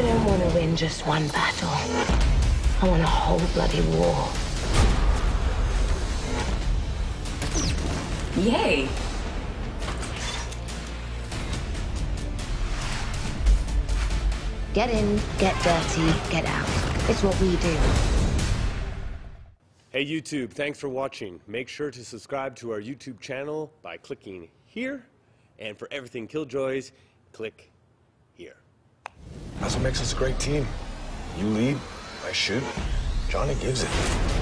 I don't want to win just one battle. I want a whole bloody war. Yay! Get in, get dirty, get out. It's what we do. Hey YouTube, thanks for watching. Make sure to subscribe to our YouTube channel by clicking here. And for everything Killjoys, click. That's what makes us a great team. You lead, I shoot. Johnny gives it.